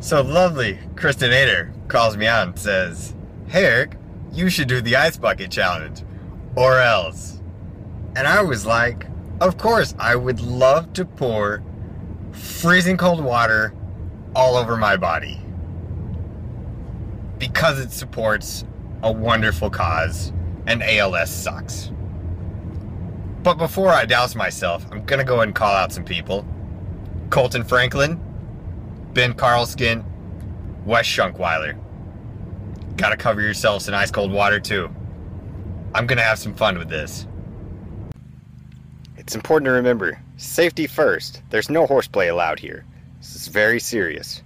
So lovely Kristen Ader calls me out and says, Hey Eric, you should do the ice bucket challenge. Or else. And I was like, Of course, I would love to pour freezing cold water all over my body. Because it supports a wonderful cause and ALS sucks. But before I douse myself, I'm gonna go ahead and call out some people. Colton Franklin, Ben Carlskin, Wes Schunkweiler. Gotta cover yourselves in ice cold water too. I'm gonna have some fun with this. It's important to remember safety first. There's no horseplay allowed here. This is very serious.